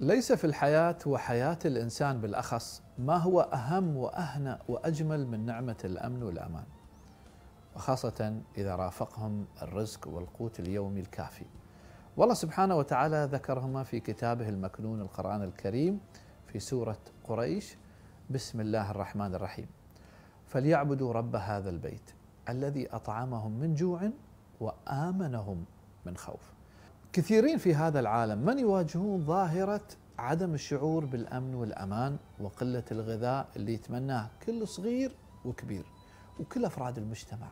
ليس في الحياة وحياة الإنسان بالأخص ما هو أهم وأهنأ وأجمل من نعمة الأمن والأمان وخاصة إذا رافقهم الرزق والقوت اليومي الكافي. والله سبحانه وتعالى ذكرهما في كتابه المكنون القرآن الكريم في سورة قريش بسم الله الرحمن الرحيم. فليعبدوا رب هذا البيت الذي أطعمهم من جوع وآمنهم من خوف. كثيرين في هذا العالم من يواجهون ظاهرة عدم الشعور بالأمن والأمان وقلة الغذاء اللي يتمناه كل صغير وكبير وكل أفراد المجتمع.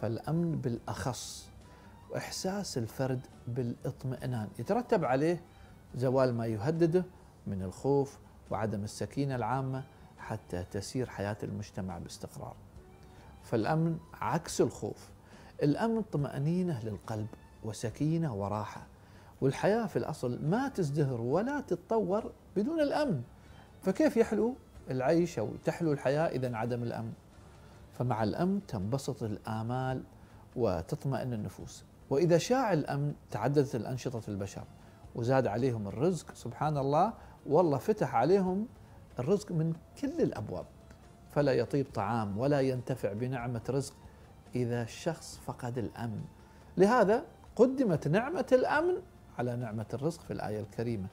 فالأمن بالأخص وإحساس الفرد بالإطمئنان. يترتب عليه زوال ما يهدده من الخوف وعدم السكينة العامة حتى تسير حياة المجتمع باستقرار. فالأمن عكس الخوف. الأمن طمأنينة للقلب وسكينة وراحة. والحياة في الأصل ما تزدهر ولا تتطور بدون الأمن. فكيف يحلو العيش أو تحلو الحياة إذا انعدم الأمن؟ فمع الأمن تنبسط الآمال وتطمئن النفوس. وإذا شاع الأمن تعددت الأنشطة البشر وزاد عليهم الرزق سبحان الله والله فتح عليهم الرزق من كل الأبواب. فلا يطيب طعام ولا ينتفع بنعمة رزق إذا الشخص فقد الأمن. لهذا قدمت نعمة الأمن على نعمة الرزق في الآية الكريمة.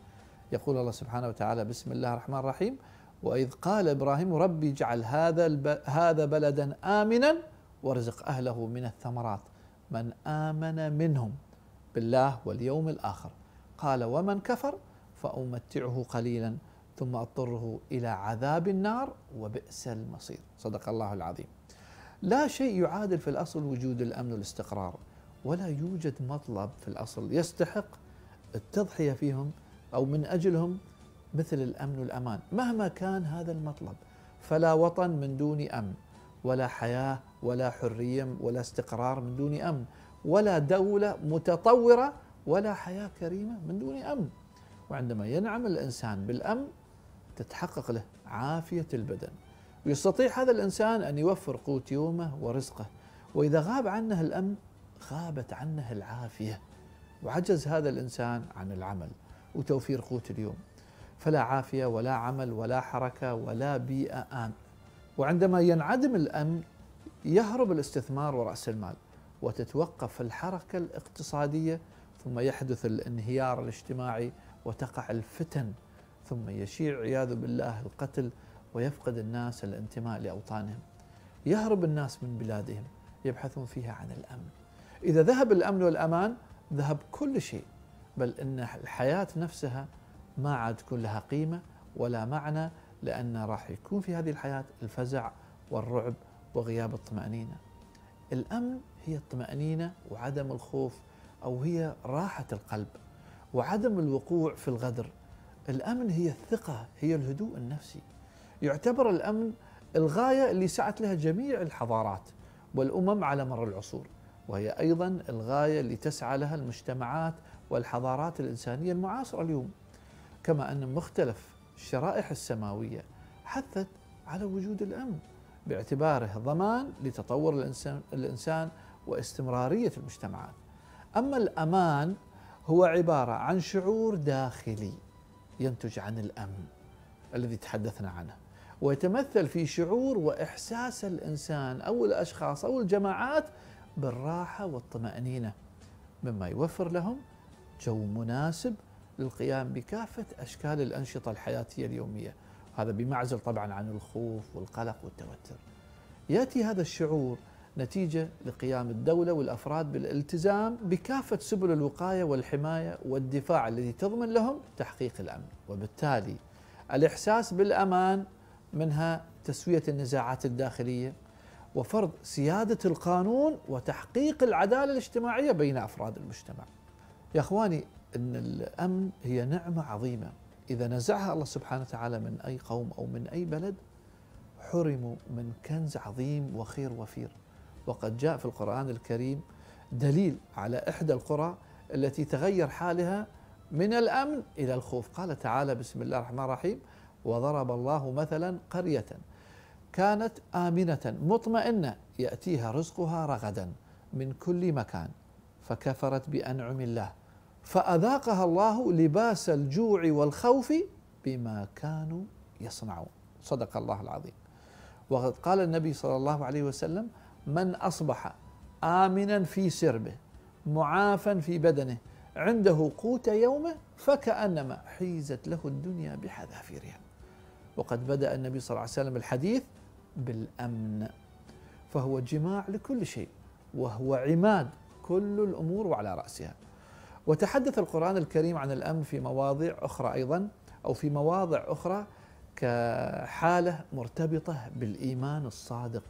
يقول الله سبحانه وتعالى بسم الله الرحمن الرحيم وإذ قال إبراهيم ربي اجعل هذا هذا بلدا آمنا وارزق أهله من الثمرات. من آمن منهم بالله واليوم الآخر. قال ومن كفر فأمتعه قليلا ثم أضطره إلى عذاب النار وبئس المصير. صدق الله العظيم. لا شيء يعادل في الأصل وجود الأمن والاستقرار. ولا يوجد مطلب في الأصل. يستحق التضحية فيهم أو من أجلهم مثل الأمن والأمان. مهما كان هذا المطلب فلا وطن من دون أمن ولا حياة ولا حرية ولا استقرار من دون أمن ولا دولة متطورة ولا حياة كريمة من دون أمن. وعندما ينعم الإنسان بالأمن تتحقق له عافية البدن. ويستطيع هذا الإنسان أن يوفر قوت يومه ورزقه. وإذا غاب عنه الأمن غابت عنه العافية. وعجز هذا الإنسان عن العمل. وتوفير قوت اليوم. فلا عافية ولا عمل ولا حركة ولا بيئة آمنة وعندما ينعدم الأمن يهرب الاستثمار ورأس المال. وتتوقف الحركة الاقتصادية ثم يحدث الانهيار الاجتماعي وتقع الفتن. ثم يشيع عياذ بالله القتل ويفقد الناس الانتماء لأوطانهم. يهرب الناس من بلادهم. يبحثون فيها عن الأمن. إذا ذهب الأمن والأمان ذهب كل شيء بل إن الحياة نفسها ما عاد تكون لها قيمة ولا معنى لأن راح يكون في هذه الحياة الفزع والرعب وغياب الطمأنينة. الأمن هي الطمأنينة وعدم الخوف أو هي راحة القلب وعدم الوقوع في الغدر. الأمن هي الثقة، هي الهدوء النفسي. يعتبر الأمن الغاية اللي سعت لها جميع الحضارات والأمم على مر العصور. وهي أيضا الغاية اللي تسعى لها المجتمعات والحضارات الإنسانية المعاصرة اليوم. كما أن مختلف الشرائح السماوية حثت على وجود الأمن باعتباره ضمان لتطور الانسان الإنسان واستمرارية المجتمعات. أما الأمان هو عبارة عن شعور داخلي ينتج عن الأمن الذي تحدثنا عنه ويتمثل في شعور وإحساس الإنسان أو الأشخاص أو الجماعات بالراحة والطمأنينة مما يوفر لهم جو مناسب للقيام بكافة أشكال الأنشطة الحياتية اليومية. هذا بمعزل طبعا عن الخوف والقلق والتوتر. يأتي هذا الشعور نتيجة لقيام الدولة والأفراد بالالتزام بكافة سبل الوقاية والحماية والدفاع التي تضمن لهم تحقيق الأمن. وبالتالي الإحساس بالأمان منها تسوية النزاعات الداخلية وفرض سيادة القانون وتحقيق العدالة الاجتماعية بين أفراد المجتمع. يا أخواني إن الأمن هي نعمة عظيمة. إذا نزعها الله سبحانه وتعالى من أي قوم أو من أي بلد حرموا من كنز عظيم وخير وفير. وقد جاء في القرآن الكريم دليل على إحدى القرى التي تغير حالها من الأمن إلى الخوف. قال تعالى بسم الله الرحمن الرحيم وضرب الله مثلا قرية كانت آمنة مطمئنة يأتيها رزقها رغدا من كل مكان فكفرت بأنعم الله فأذاقها الله لباس الجوع والخوف بما كانوا يصنعون. صدق الله العظيم. وقد قال النبي صلى الله عليه وسلم من أصبح آمنا في سربه معافا في بدنه عنده قوت يومه فكأنما حيزت له الدنيا بحذافيرها. وقد بدأ النبي صلى الله عليه وسلم الحديث بالأمن فهو جماع لكل شيء وهو عماد كل الأمور وعلى رأسها. وتحدث القرآن الكريم عن الأمن في مواضع أخرى أيضا أو في مواضع أخرى كحالة مرتبطة بالإيمان الصادق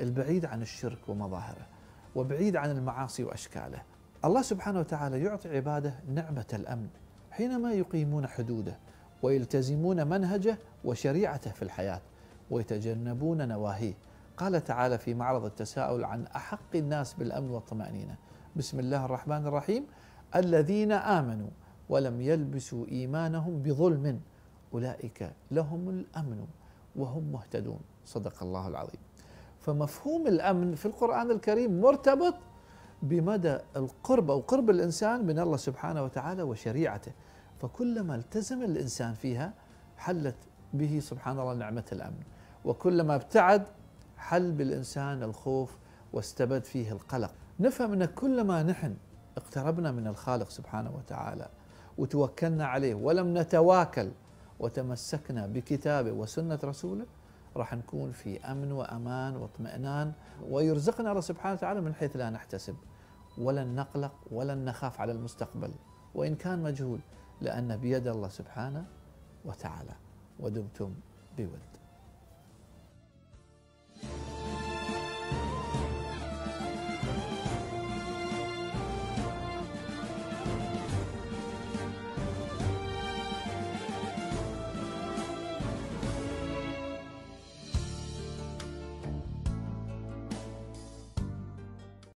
البعيد عن الشرك ومظاهره وبعيد عن المعاصي وأشكاله. الله سبحانه وتعالى يعطي عباده نعمة الأمن حينما يقيمون حدوده. ويلتزمون منهجه وشريعته في الحياة ويتجنبون نواهيه. قال تعالى في معرض التساؤل عن أحق الناس بالأمن والطمأنينة. بسم الله الرحمن الرحيم. الذين آمنوا ولم يلبسوا إيمانهم بظلم أولئك لهم الأمن وهم مهتدون. صدق الله العظيم. فمفهوم الأمن في القرآن الكريم مرتبط بمدى القرب أو قرب الإنسان من الله سبحانه وتعالى وشريعته. فكلما التزم الإنسان فيها حلت به سبحان الله نعمة الأمن. وكلما ابتعد حل بالإنسان الخوف واستبد فيه القلق. نفهم أن كلما نحن اقتربنا من الخالق سبحانه وتعالى وتوكلنا عليه ولم نتواكل وتمسكنا بكتابه وسنة رسوله راح نكون في أمن وأمان واطمئنان ويرزقنا الله سبحانه وتعالى من حيث لا نحتسب. ولن نقلق ولن نخاف على المستقبل. وإن كان مجهول لأن بيد الله سبحانه وتعالى ودمتم بود.